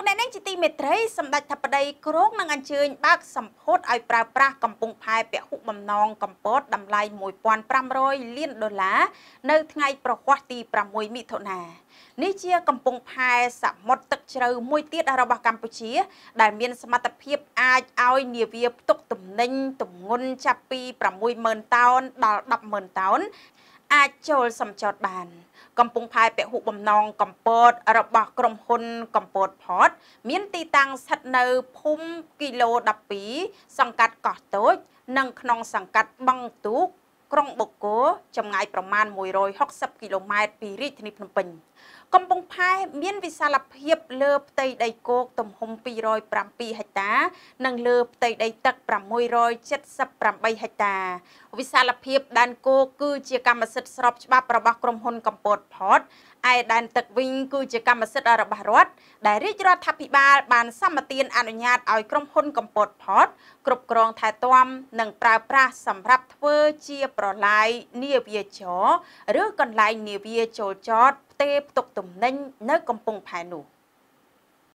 លោកអ្នកនាងជាទីមេត្រីសម្ដេចធិបតីក្រុងនឹងអញ្ជើញបើកសម្ពោធឲ្យប្រើប្រាស់កំពង់ផែពហុបំណងកម្ពុជាតម្លៃ1500លានដុល្លារនៅថ្ងៃប្រហ័សទី6មិថុនានេះជាកំពង់ផែសមុទ្រទឹកជ្រៅមួយទៀតរបស់កម្ពុជា ដែលមានសមត្ថភាពអាចឲ្យនាវាផ្ទុកទំនិញទម្ងន់ចាប់ពី60000តោនដល់100,000តោនអាចចូលសម្ចតបាន កំពង់ផែពហុបំណងកំពតរបស់ក្រុមហ៊ុនកំពតផត មានទីតាំងស្ថិតនៅភូមិគីឡូ12សង្កាត់កោះតូច និងក្នុងសង្កាត់បឹងទូក ក្រុងបូកគោចម្ងាយប្រមាណ160គីឡូម៉ែត្រពីរាជធានីភ្នំពេញកំពង់ផែមានវិសាលភាពលើផ្ទៃដីគោកទំហំ207ហិកតា និងលើផ្ទៃដីទឹក678ហិកតា វិសាលភាពដែនគោកគឺជាកម្មសិទ្ធិស្របច្បាប់របស់ក្រុមហ៊ុនកំពតផត ឯដែនទឹកវិញគឺជាកម្មសិទ្ធិរបស់រដ្ឋដែលរាជរដ្ឋាភិបាលបានសម្បទានអនុញ្ញាតឲ្យក្រុមហ៊ុនកំពតផតគ្រប់គ្រងថែទាំនិងប្រើប្រាស់សម្រាប់ធ្វើជាប្រឡាយនាវាចរឬកន្លែងនាវាចូលចតផ្ទេផ្ទុកទំនិញនៅកំពង់ផែនោះ។